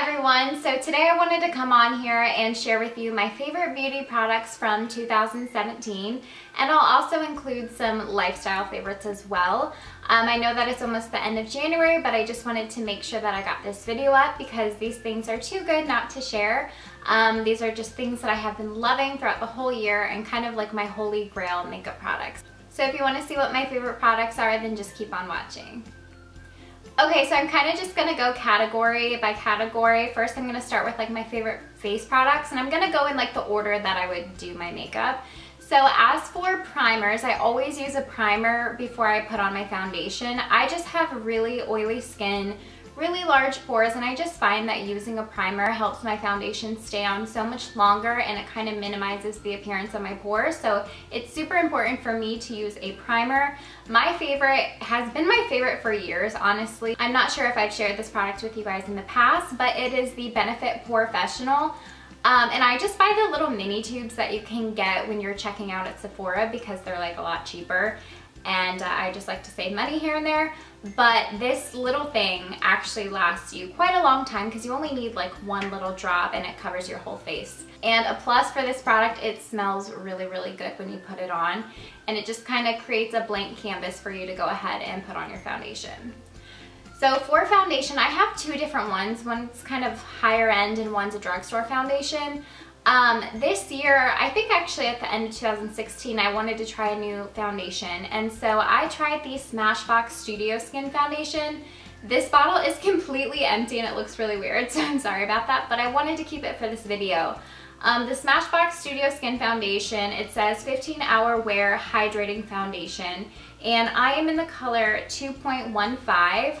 everyone. So today I wanted to come on here and share with you my favorite beauty products from 2017 and I'll also include some lifestyle favorites as well. Um, I know that it's almost the end of January but I just wanted to make sure that I got this video up because these things are too good not to share. Um, these are just things that I have been loving throughout the whole year and kind of like my holy grail makeup products. So if you want to see what my favorite products are then just keep on watching. Okay, so I'm kind of just gonna go category by category. First, I'm gonna start with like my favorite face products and I'm gonna go in like the order that I would do my makeup. So as for primers, I always use a primer before I put on my foundation. I just have really oily skin, really large pores and I just find that using a primer helps my foundation stay on so much longer and it kind of minimizes the appearance of my pores. So it's super important for me to use a primer. My favorite has been my favorite for years, honestly. I'm not sure if I've shared this product with you guys in the past, but it is the Benefit POREfessional. Um, and I just buy the little mini tubes that you can get when you're checking out at Sephora because they're like a lot cheaper and uh, I just like to save money here and there. But this little thing actually lasts you quite a long time because you only need like one little drop and it covers your whole face. And a plus for this product, it smells really, really good when you put it on. And it just kind of creates a blank canvas for you to go ahead and put on your foundation. So for foundation, I have two different ones. One's kind of higher end and one's a drugstore foundation. Um, this year, I think actually at the end of 2016, I wanted to try a new foundation. And so I tried the Smashbox Studio Skin Foundation. This bottle is completely empty and it looks really weird, so I'm sorry about that, but I wanted to keep it for this video. Um, the Smashbox Studio Skin Foundation, it says 15 hour wear hydrating foundation and I am in the color 2.15.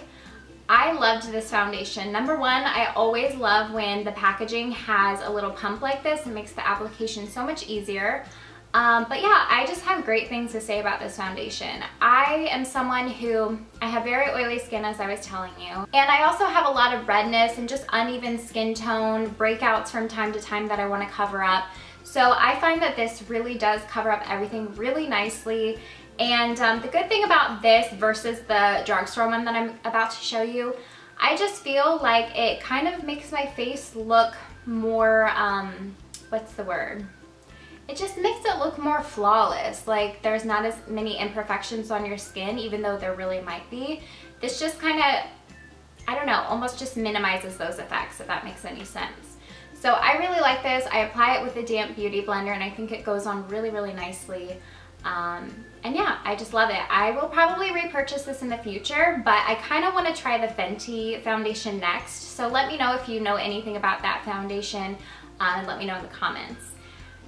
I loved this foundation. Number one, I always love when the packaging has a little pump like this. It makes the application so much easier. Um, but yeah, I just have great things to say about this foundation. I am someone who, I have very oily skin as I was telling you. And I also have a lot of redness and just uneven skin tone, breakouts from time to time that I want to cover up. So I find that this really does cover up everything really nicely. And um, the good thing about this versus the drugstore one that I'm about to show you, I just feel like it kind of makes my face look more, um, what's the word? It just makes it look more flawless. Like there's not as many imperfections on your skin, even though there really might be. This just kind of, I don't know, almost just minimizes those effects, if that makes any sense. So I really like this. I apply it with a damp beauty blender and I think it goes on really, really nicely. Um, and yeah, I just love it. I will probably repurchase this in the future, but I kind of want to try the Fenty foundation next. So let me know if you know anything about that foundation uh, and let me know in the comments.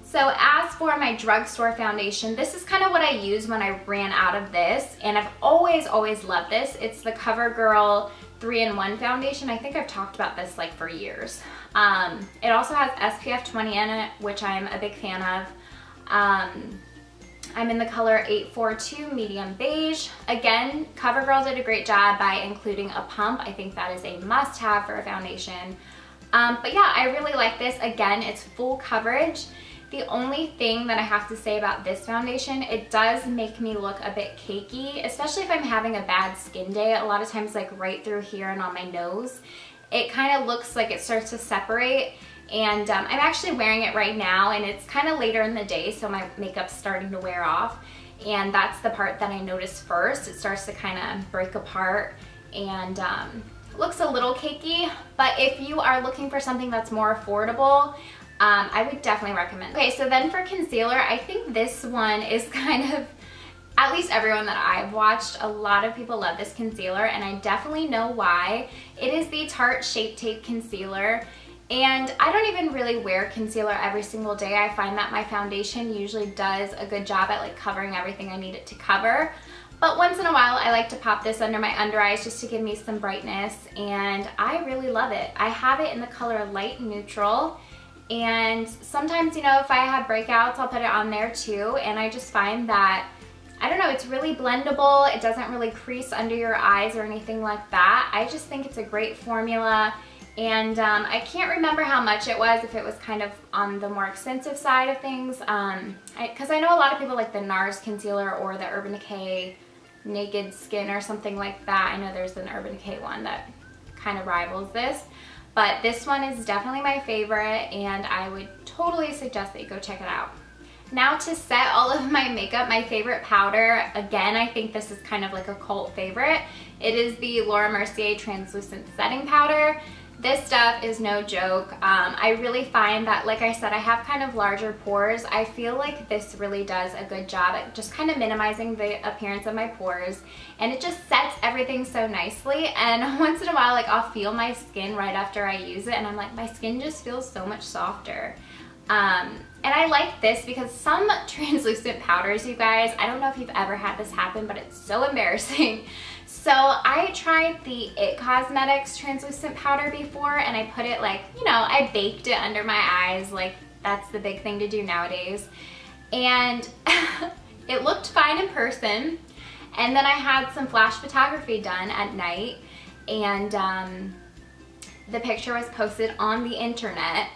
So as for my drugstore foundation, this is kind of what I used when I ran out of this. And I've always, always loved this. It's the CoverGirl 3-in-1 foundation. I think I've talked about this like for years. Um, it also has SPF 20 in it, which I'm a big fan of. Um, I'm in the color 842 medium beige. Again, CoverGirl did a great job by including a pump. I think that is a must have for a foundation. Um, but yeah, I really like this. Again, it's full coverage. The only thing that I have to say about this foundation, it does make me look a bit cakey, especially if I'm having a bad skin day. A lot of times like right through here and on my nose, it kind of looks like it starts to separate and um, I'm actually wearing it right now and it's kind of later in the day so my makeup's starting to wear off and that's the part that I noticed first. It starts to kind of break apart and um, looks a little cakey but if you are looking for something that's more affordable um, I would definitely recommend. Okay, so then for concealer, I think this one is kind of, at least everyone that I've watched, a lot of people love this concealer and I definitely know why. It is the Tarte Shape Tape Concealer. And I don't even really wear concealer every single day. I find that my foundation usually does a good job at like covering everything I need it to cover. But once in a while, I like to pop this under my under eyes just to give me some brightness, and I really love it. I have it in the color light neutral, and sometimes, you know, if I have breakouts, I'll put it on there too, and I just find that, I don't know, it's really blendable. It doesn't really crease under your eyes or anything like that. I just think it's a great formula. And um, I can't remember how much it was, if it was kind of on the more expensive side of things. Because um, I, I, know a lot of people like the NARS concealer or the Urban Decay Naked Skin or something like that. I know there's an Urban Decay one that kind of rivals this. but this one is definitely my favorite and I would totally suggest that you go check it out. Now to set all of my makeup, my favorite powder, again, I think this is kind of like a cult favorite. It is the Laura Mercier Translucent Setting Powder. This stuff is no joke. Um, I really find that, like I said, I have kind of larger pores. I feel like this really does a good job at just kind of minimizing the appearance of my pores. And it just sets everything so nicely. And once in a while, like I'll feel my skin right after I use it. And I'm like, my skin just feels so much softer. Um, and I like this because some translucent powders, you guys, I don't know if you've ever had this happen, but it's so embarrassing. So I tried the IT Cosmetics translucent powder before and I put it like, you know, I baked it under my eyes. Like that's the big thing to do nowadays. And it looked fine in person. And then I had some flash photography done at night and um, the picture was posted on the internet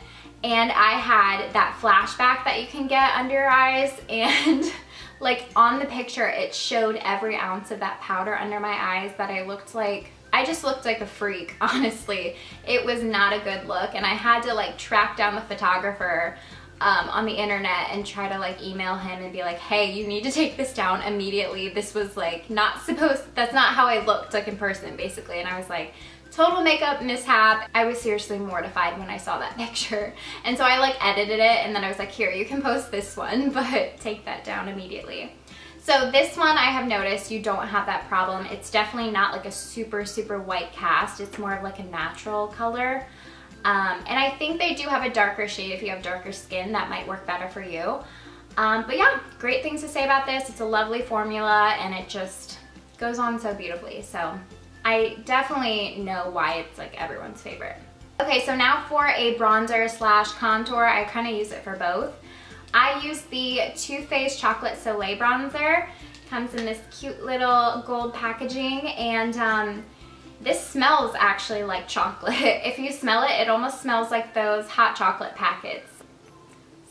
and I had that flashback that you can get under your eyes. And like on the picture it showed every ounce of that powder under my eyes that I looked like I just looked like a freak honestly. It was not a good look. And I had to like track down the photographer um, on the internet and try to like email him and be like hey you need to take this down immediately this was like not supposed that's not how I looked like in person basically and I was like total makeup mishap. I was seriously mortified when I saw that picture. And so I like edited it and then I was like, here, you can post this one, but take that down immediately. So this one I have noticed you don't have that problem. It's definitely not like a super, super white cast. It's more of like a natural color. Um, and I think they do have a darker shade if you have darker skin. That might work better for you. Um, but yeah, great things to say about this. It's a lovely formula and it just goes on so beautifully. So I definitely know why it's like everyone's favorite. Okay, so now for a bronzer slash contour, I kind of use it for both. I use the Too Faced Chocolate Soleil Bronzer. Comes in this cute little gold packaging and um, this smells actually like chocolate. if you smell it, it almost smells like those hot chocolate packets.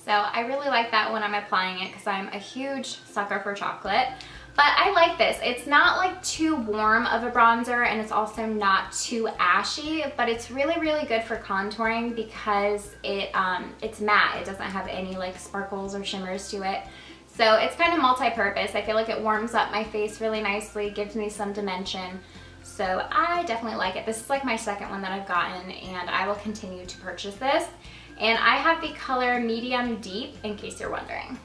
So I really like that when I'm applying it because I'm a huge sucker for chocolate. But I like this. It's not like too warm of a bronzer and it's also not too ashy, but it's really, really good for contouring because it um, it's matte. It doesn't have any like sparkles or shimmers to it. So it's kind of multi-purpose. I feel like it warms up my face really nicely, gives me some dimension. So I definitely like it. This is like my second one that I've gotten and I will continue to purchase this. And I have the color medium deep in case you're wondering.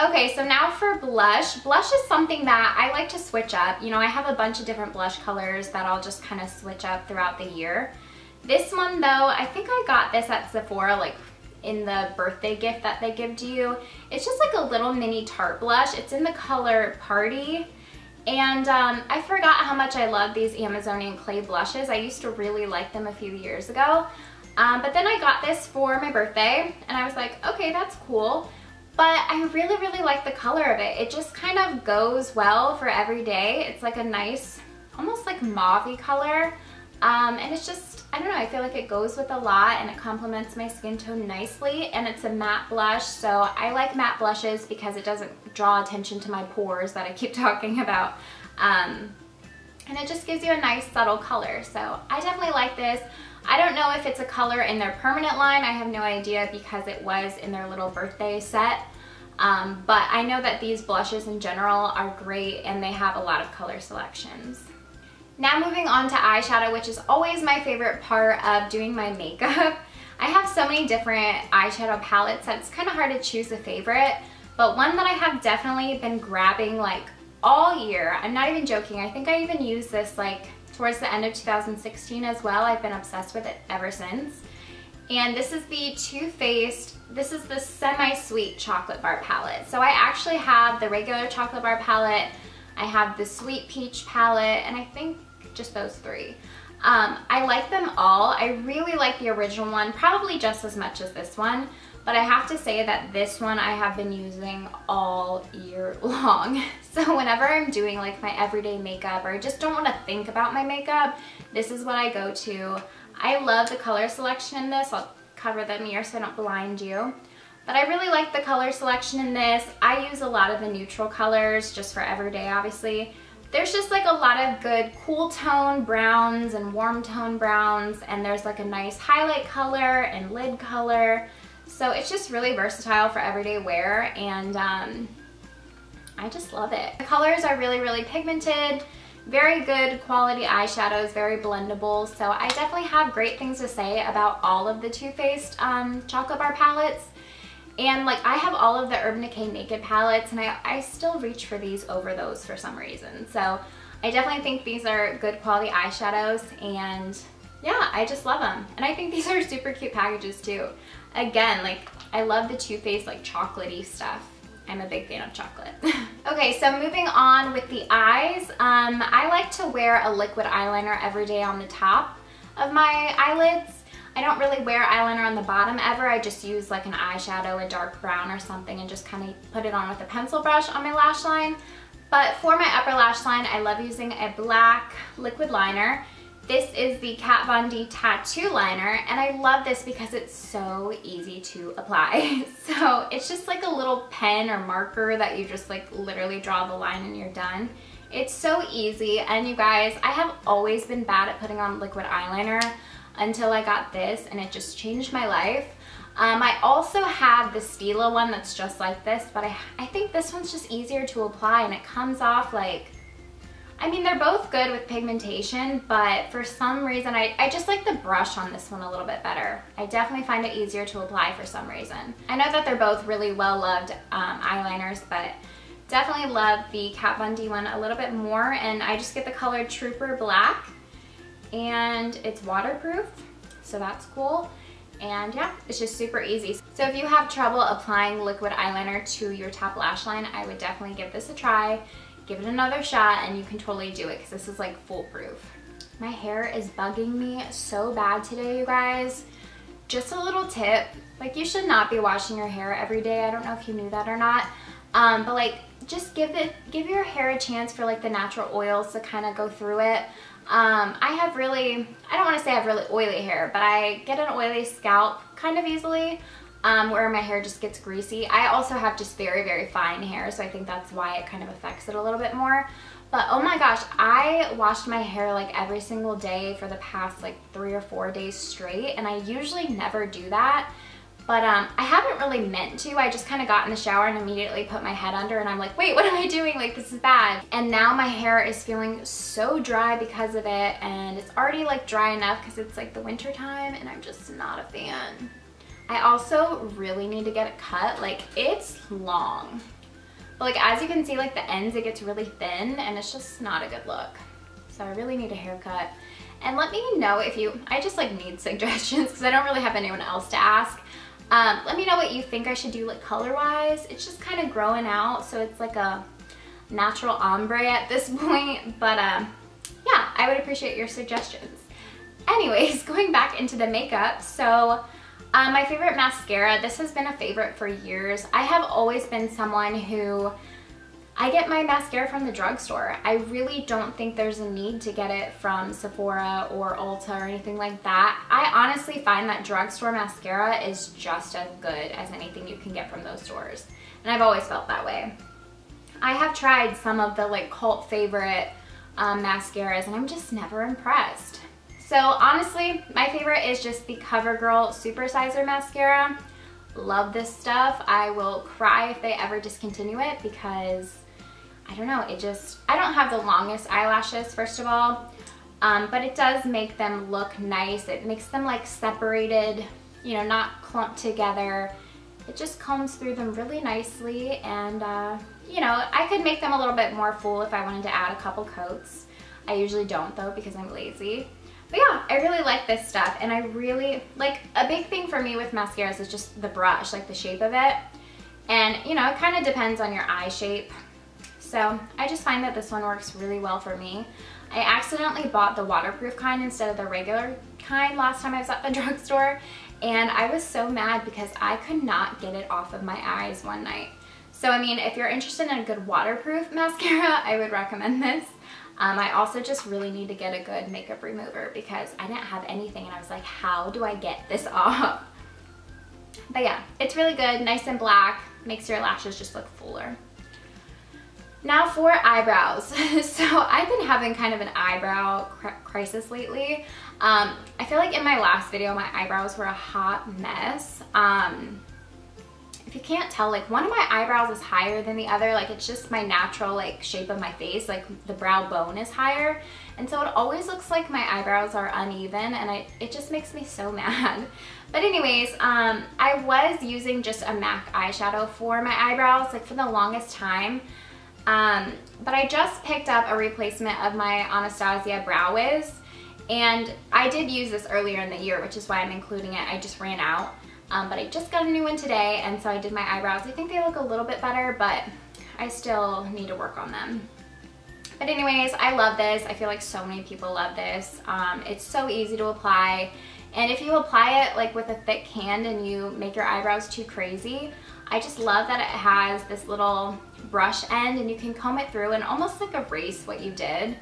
Okay, so now for blush. Blush is something that I like to switch up. You know, I have a bunch of different blush colors that I'll just kind of switch up throughout the year. This one though, I think I got this at Sephora like in the birthday gift that they give to you. It's just like a little mini Tarte blush. It's in the color Party. And um, I forgot how much I love these Amazonian clay blushes. I used to really like them a few years ago. Um, but then I got this for my birthday and I was like, okay, that's cool but I really, really like the color of it. It just kind of goes well for every day. It's like a nice, almost like mauve color. Um, and it's just, I don't know, I feel like it goes with a lot and it complements my skin tone nicely. And it's a matte blush, so I like matte blushes because it doesn't draw attention to my pores that I keep talking about. Um, and it just gives you a nice subtle color. So I definitely like this. I don't know if it's a color in their permanent line. I have no idea because it was in their little birthday set. Um, but I know that these blushes in general are great and they have a lot of color selections. Now moving on to eyeshadow, which is always my favorite part of doing my makeup. I have so many different eyeshadow palettes that it's kind of hard to choose a favorite, but one that I have definitely been grabbing like all year, I'm not even joking, I think I even used this like towards the end of 2016 as well. I've been obsessed with it ever since. And this is the Too Faced, this is the semi-sweet chocolate bar palette. So I actually have the regular chocolate bar palette, I have the sweet peach palette, and I think just those three. Um, I like them all. I really like the original one, probably just as much as this one. But I have to say that this one I have been using all year long. So whenever I'm doing like my everyday makeup or I just don't want to think about my makeup, this is what I go to. I love the color selection in this. I'll cover the mirror so I don't blind you. But I really like the color selection in this. I use a lot of the neutral colors just for everyday, obviously. There's just like a lot of good cool tone browns and warm tone browns and there's like a nice highlight color and lid color. So it's just really versatile for everyday wear and um, I just love it. The colors are really, really pigmented, very good quality eyeshadows, very blendable. So I definitely have great things to say about all of the Too Faced um, chocolate bar palettes. And like I have all of the Urban Decay Naked palettes and I, I still reach for these over those for some reason. So I definitely think these are good quality eyeshadows and yeah, I just love them. And I think these are super cute packages too. Again, like I love the Too Faced like chocolatey stuff. I'm a big fan of chocolate. okay, so moving on with the eyes. Um, I like to wear a liquid eyeliner every day on the top of my eyelids. I don't really wear eyeliner on the bottom ever. I just use like an eyeshadow, a dark brown or something and just kind of put it on with a pencil brush on my lash line. But for my upper lash line, I love using a black liquid liner. This is the Kat Von D Tattoo Liner, and I love this because it's so easy to apply. So it's just like a little pen or marker that you just like literally draw the line and you're done. It's so easy, and you guys, I have always been bad at putting on liquid eyeliner until I got this and it just changed my life. Um, I also have the Stila one that's just like this, but I, I think this one's just easier to apply and it comes off like, I mean, they're both good with pigmentation, but for some reason, I, I just like the brush on this one a little bit better. I definitely find it easier to apply for some reason. I know that they're both really well-loved um, eyeliners, but definitely love the Kat Von D one a little bit more, and I just get the color Trooper Black and it's waterproof, so that's cool. And yeah, it's just super easy. So if you have trouble applying liquid eyeliner to your top lash line, I would definitely give this a try. Give it another shot and you can totally do it because this is like foolproof. My hair is bugging me so bad today, you guys. Just a little tip, like you should not be washing your hair every day. I don't know if you knew that or not. Um, but like just give it, give your hair a chance for like the natural oils to kind of go through it. Um, I have really, I don't want to say I have really oily hair, but I get an oily scalp kind of easily um, where my hair just gets greasy. I also have just very, very fine hair, so I think that's why it kind of affects it a little bit more. But oh my gosh, I washed my hair like every single day for the past like three or four days straight, and I usually never do that. But um, I haven't really meant to. I just kind of got in the shower and immediately put my head under and I'm like, wait, what am I doing? Like, this is bad. And now my hair is feeling so dry because of it. And it's already like dry enough because it's like the winter time and I'm just not a fan. I also really need to get it cut. Like, it's long. But like, as you can see, like the ends, it gets really thin and it's just not a good look. So I really need a haircut. And let me know if you, I just like need suggestions because I don't really have anyone else to ask. Um, let me know what you think I should do like color-wise. It's just kind of growing out, so it's like a natural ombre at this point. But um, yeah, I would appreciate your suggestions. Anyways, going back into the makeup. So um, my favorite mascara, this has been a favorite for years. I have always been someone who I get my mascara from the drugstore. I really don't think there's a need to get it from Sephora or Ulta or anything like that. I honestly find that drugstore mascara is just as good as anything you can get from those stores. And I've always felt that way. I have tried some of the like cult favorite um, mascaras and I'm just never impressed. So honestly, my favorite is just the CoverGirl Supersizer Mascara. Love this stuff. I will cry if they ever discontinue it because I don't know, it just, I don't have the longest eyelashes, first of all, um, but it does make them look nice. It makes them like separated, you know, not clumped together. It just combs through them really nicely and, uh, you know, I could make them a little bit more full if I wanted to add a couple coats. I usually don't though because I'm lazy. But yeah, I really like this stuff and I really, like a big thing for me with mascaras is just the brush, like the shape of it. And you know, it kind of depends on your eye shape. So I just find that this one works really well for me. I accidentally bought the waterproof kind instead of the regular kind last time I was at the drugstore and I was so mad because I could not get it off of my eyes one night. So I mean, if you're interested in a good waterproof mascara, I would recommend this. Um, I also just really need to get a good makeup remover because I didn't have anything and I was like, how do I get this off? But yeah, it's really good, nice and black, makes your lashes just look fuller. Now for eyebrows. so I've been having kind of an eyebrow crisis lately. Um, I feel like in my last video, my eyebrows were a hot mess. Um, if you can't tell, like one of my eyebrows is higher than the other. Like it's just my natural like shape of my face. Like the brow bone is higher. And so it always looks like my eyebrows are uneven and I, it just makes me so mad. But anyways, um, I was using just a MAC eyeshadow for my eyebrows like for the longest time. Um, but I just picked up a replacement of my Anastasia Brow Wiz. And I did use this earlier in the year, which is why I'm including it. I just ran out. Um, but I just got a new one today, and so I did my eyebrows. I think they look a little bit better, but I still need to work on them. But anyways, I love this. I feel like so many people love this. Um, it's so easy to apply. And if you apply it like with a thick hand and you make your eyebrows too crazy, I just love that it has this little brush end and you can comb it through and almost like erase what you did.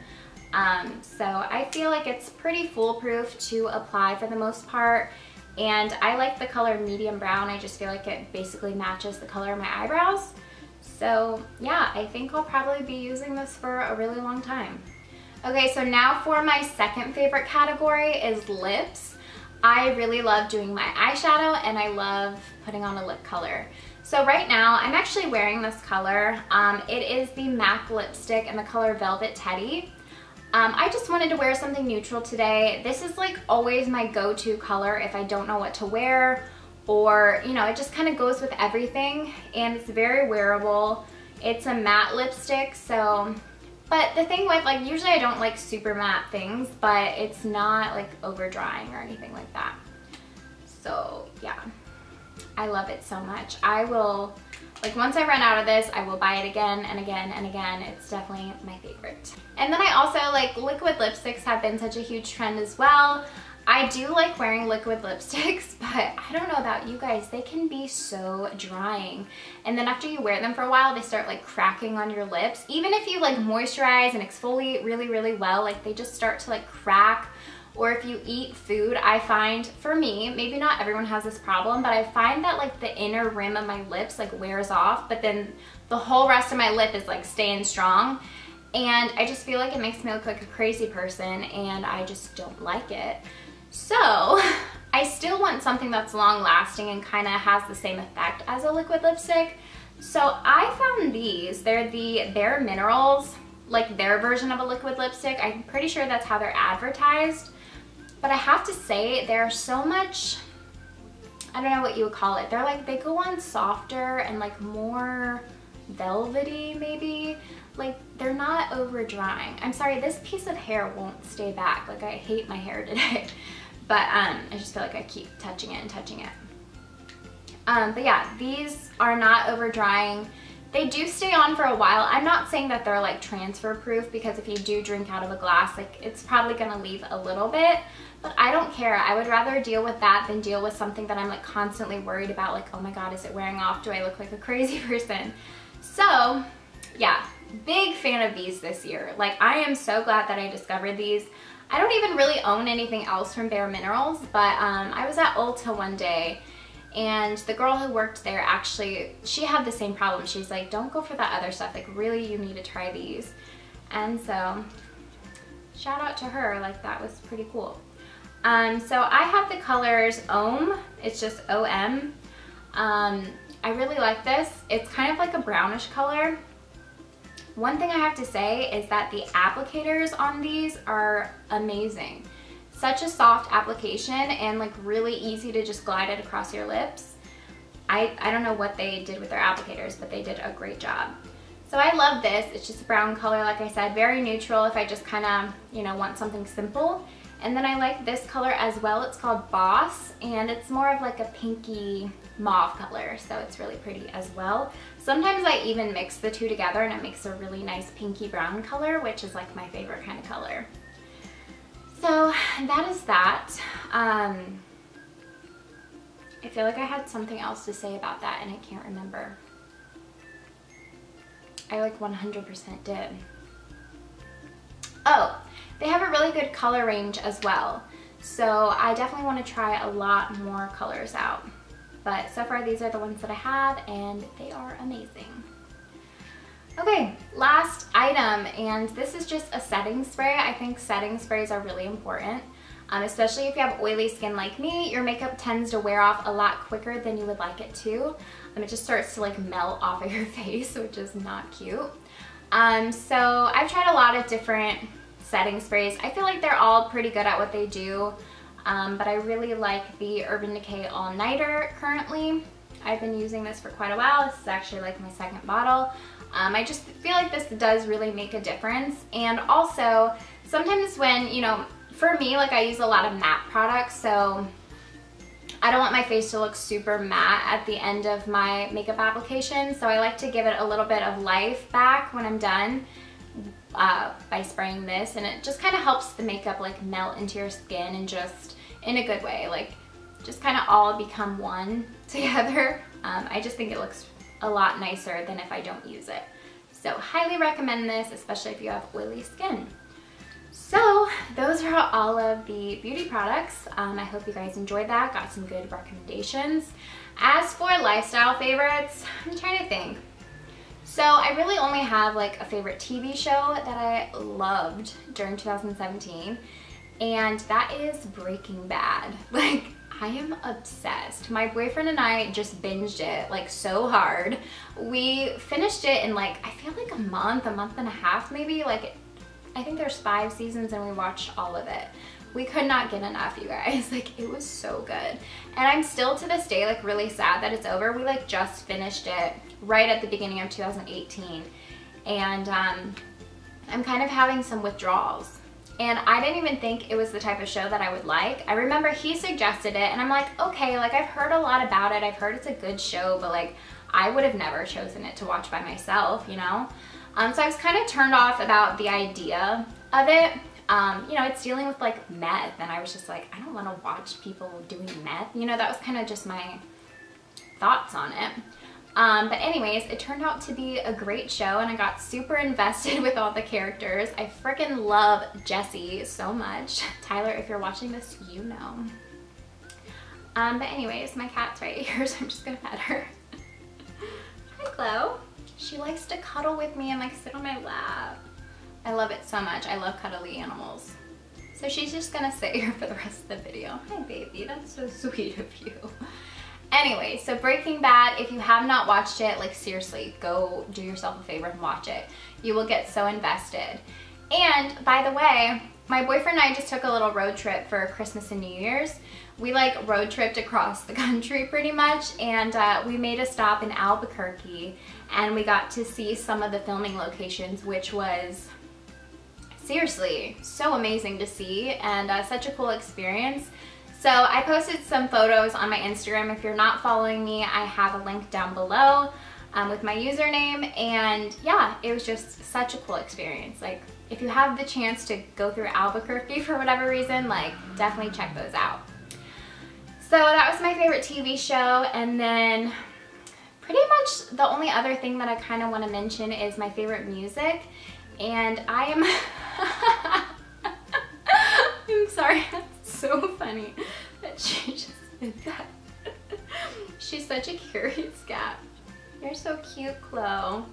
Um, so I feel like it's pretty foolproof to apply for the most part. And I like the color medium brown. I just feel like it basically matches the color of my eyebrows. So yeah, I think I'll probably be using this for a really long time. Okay, so now for my second favorite category is lips. I really love doing my eyeshadow and I love putting on a lip color. So right now, I'm actually wearing this color. Um, it is the MAC lipstick in the color Velvet Teddy. Um, I just wanted to wear something neutral today. This is like always my go-to color if I don't know what to wear or, you know, it just kind of goes with everything and it's very wearable. It's a matte lipstick, so, but the thing with, like, usually I don't like super matte things, but it's not like over drying or anything like that. So, yeah. I love it so much. I will, like once I run out of this, I will buy it again and again and again. It's definitely my favorite. And then I also like liquid lipsticks have been such a huge trend as well. I do like wearing liquid lipsticks, but I don't know about you guys, they can be so drying. And then after you wear them for a while, they start like cracking on your lips. Even if you like moisturize and exfoliate really, really well, like they just start to like crack or if you eat food, I find, for me, maybe not everyone has this problem, but I find that like the inner rim of my lips like wears off, but then the whole rest of my lip is like staying strong. And I just feel like it makes me look like a crazy person and I just don't like it. So I still want something that's long lasting and kind of has the same effect as a liquid lipstick. So I found these, they're the Bare Minerals, like their version of a liquid lipstick. I'm pretty sure that's how they're advertised. But I have to say, they're so much, I don't know what you would call it. They're like, they go on softer and like more velvety maybe. Like they're not over drying. I'm sorry, this piece of hair won't stay back. Like I hate my hair today. but um, I just feel like I keep touching it and touching it. Um, but yeah, these are not over drying. They do stay on for a while. I'm not saying that they're like transfer proof because if you do drink out of a glass, like it's probably gonna leave a little bit, but I don't care. I would rather deal with that than deal with something that I'm like constantly worried about like, oh my God, is it wearing off? Do I look like a crazy person? So yeah, big fan of these this year. Like I am so glad that I discovered these. I don't even really own anything else from Bare Minerals, but um, I was at Ulta one day and the girl who worked there actually, she had the same problem. She's like, don't go for that other stuff. Like really, you need to try these. And so shout out to her, like that was pretty cool. Um, so I have the colors OM, it's just O-M. Um, I really like this. It's kind of like a brownish color. One thing I have to say is that the applicators on these are amazing. Such a soft application and like really easy to just glide it across your lips. I, I don't know what they did with their applicators, but they did a great job. So I love this. It's just a brown color, like I said, very neutral if I just kind of, you know, want something simple. And then I like this color as well. It's called Boss, and it's more of like a pinky mauve color, so it's really pretty as well. Sometimes I even mix the two together and it makes a really nice pinky brown color, which is like my favorite kind of color. So that is that. Um, I feel like I had something else to say about that and I can't remember. I like 100% did. Oh, they have a really good color range as well. So I definitely want to try a lot more colors out. But so far these are the ones that I have and they are amazing. Okay, last item, and this is just a setting spray. I think setting sprays are really important. Um, especially if you have oily skin like me, your makeup tends to wear off a lot quicker than you would like it to. Um, it just starts to like melt off of your face, which is not cute. Um, so I've tried a lot of different setting sprays. I feel like they're all pretty good at what they do, um, but I really like the Urban Decay All Nighter currently. I've been using this for quite a while. This is actually like my second bottle. Um, I just feel like this does really make a difference. And also, sometimes when, you know, for me, like I use a lot of matte products, so I don't want my face to look super matte at the end of my makeup application, so I like to give it a little bit of life back when I'm done uh, by spraying this, and it just kind of helps the makeup like melt into your skin and just in a good way, like just kind of all become one together. Um, I just think it looks a lot nicer than if I don't use it. So highly recommend this, especially if you have oily skin. So those are all of the beauty products. Um, I hope you guys enjoyed that, got some good recommendations. As for lifestyle favorites, I'm trying to think. So I really only have like a favorite TV show that I loved during 2017 and that is Breaking Bad. Like I am obsessed. My boyfriend and I just binged it like so hard. We finished it in like, I feel like a month, a month and a half maybe. Like I think there's five seasons and we watched all of it. We could not get enough, you guys. Like, it was so good. And I'm still to this day, like, really sad that it's over. We, like, just finished it right at the beginning of 2018. And um, I'm kind of having some withdrawals. And I didn't even think it was the type of show that I would like. I remember he suggested it and I'm like, okay, like I've heard a lot about it. I've heard it's a good show, but like I would have never chosen it to watch by myself, you know? Um, so I was kind of turned off about the idea of it. Um, you know, it's dealing with like meth and I was just like, I don't want to watch people doing meth. You know, that was kind of just my thoughts on it. Um, but anyways, it turned out to be a great show and I got super invested with all the characters. I freaking love Jesse so much. Tyler, if you're watching this, you know. Um, but anyways, my cat's right here, so I'm just gonna pet her. Hi. She likes to cuddle with me and like sit on my lap. I love it so much. I love cuddly animals. So she's just gonna sit here for the rest of the video. Hi baby, that's so sweet of you. Anyway, so Breaking Bad, if you have not watched it, like seriously, go do yourself a favor and watch it. You will get so invested. And by the way, my boyfriend and I just took a little road trip for Christmas and New Year's. We like road tripped across the country pretty much and uh, we made a stop in Albuquerque and we got to see some of the filming locations which was seriously so amazing to see and uh, such a cool experience. So I posted some photos on my Instagram. If you're not following me, I have a link down below um, with my username. And yeah, it was just such a cool experience. Like if you have the chance to go through Albuquerque for whatever reason, like definitely check those out. So that was my favorite TV show. And then pretty much the only other thing that I kind of want to mention is my favorite music. And I am, I'm sorry, that's so funny that she just did that. She's such a curious cat. You're so cute, Chloe.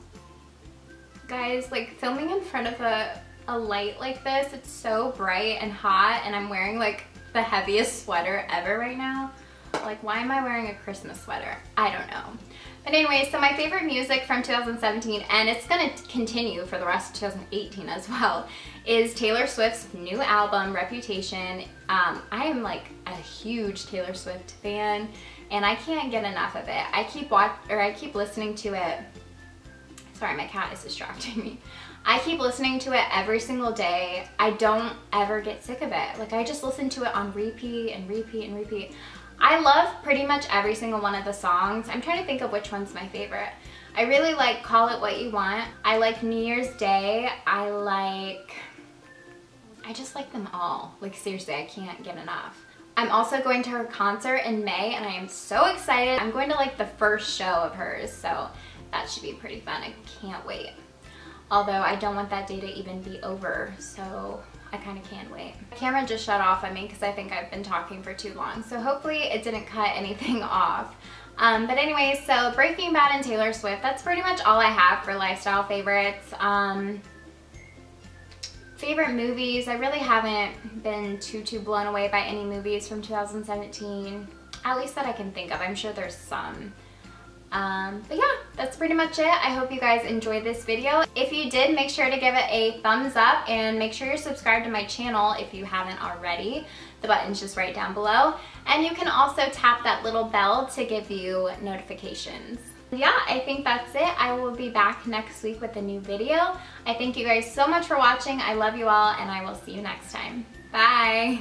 Guys, like filming in front of a, a light like this, it's so bright and hot and I'm wearing like the heaviest sweater ever right now. Like, why am I wearing a Christmas sweater? I don't know. Anyway, so my favorite music from 2017, and it's gonna continue for the rest of 2018 as well, is Taylor Swift's new album, Reputation. Um, I am like a huge Taylor Swift fan, and I can't get enough of it. I keep watch or I keep listening to it. Sorry, my cat is distracting me. I keep listening to it every single day. I don't ever get sick of it. Like I just listen to it on repeat and repeat and repeat. I love pretty much every single one of the songs. I'm trying to think of which one's my favorite. I really like Call It What You Want. I like New Year's Day. I like, I just like them all. Like seriously, I can't get enough. I'm also going to her concert in May and I am so excited. I'm going to like the first show of hers, so that should be pretty fun. I can't wait. Although I don't want that day to even be over, so I kind of can't wait. The camera just shut off on me because I think I've been talking for too long. So hopefully it didn't cut anything off. Um, but anyways, so Breaking Bad and Taylor Swift, that's pretty much all I have for lifestyle favorites. Um, favorite movies, I really haven't been too, too blown away by any movies from 2017. At least that I can think of. I'm sure there's some. Um, but yeah, that's pretty much it. I hope you guys enjoyed this video. If you did, make sure to give it a thumbs up and make sure you're subscribed to my channel if you haven't already. The button's just right down below. And you can also tap that little bell to give you notifications. Yeah, I think that's it. I will be back next week with a new video. I thank you guys so much for watching. I love you all and I will see you next time. Bye.